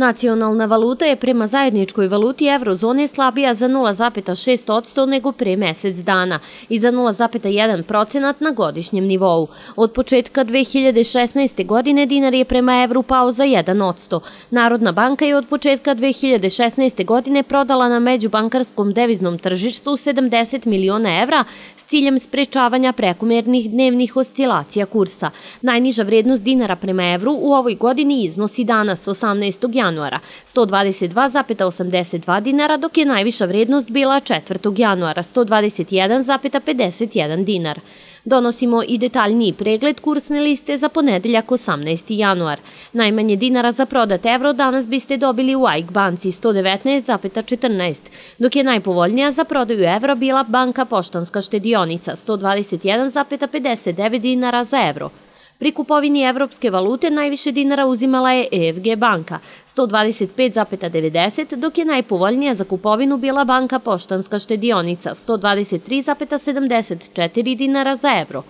Nacionalna valuta je prema zajedničkoj valuti eurozone slabija za 0,6% nego pre mesec dana i za 0,1% na godišnjem nivou. Od početka 2016. godine dinar je prema evru pao za 1%. Narodna banka je od početka 2016. godine prodala na međubankarskom deviznom tržištu 70 miliona evra s ciljem sprečavanja prekomernih dnevnih oscilacija kursa. Najniža vrednost dinara prema evru u ovoj godini iznosi danas 18. januara 122,82 dinara, dok je najviša vrednost bila 4. januara 121,51 dinar. Donosimo i detaljniji pregled kursne liste za ponedeljak 18. januar. Najmanje dinara za prodat evro danas biste dobili u AIK banci 119,14, dok je najpovoljnija za prodaju evra bila Banka Poštanska štedionica 121,59 dinara za evro. Pri kupovini evropske valute najviše dinara uzimala je EFG banka, 125,90, dok je najpovoljnija za kupovinu bila banka Poštanska štedionica, 123,74 dinara za evro.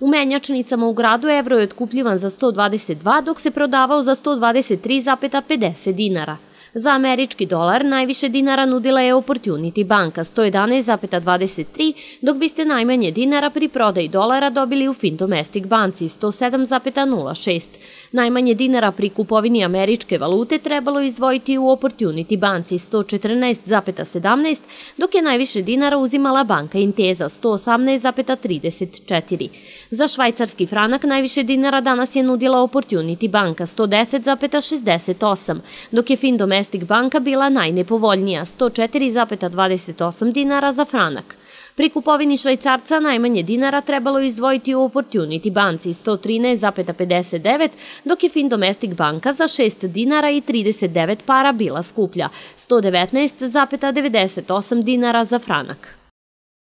U menjačnicama u gradu evro je otkupljivan za 122, dok se prodavao za 123,50 dinara. Za američki dolar najviše dinara nudila je Opportunity banka 111,23, dok biste najmanje dinara pri prodaji dolara dobili u Findomestic banci 107,06. Najmanje dinara pri kupovini američke valute trebalo izdvojiti u Opportunity banci 114,17, dok je najviše dinara uzimala banka Inteza 118,34. Za švajcarski franak najviše dinara danas je nudila Opportunity banka 110,68, dok je Findomestic Domestic banka bila najnepovoljnija, 104,28 dinara za franak. Pri kupovini švajcarca najmanje dinara trebalo izdvojiti u Opportunity banci 113,59, dok je Findomestic banka za 6 dinara i 39 para bila skuplja, 119,98 dinara za franak.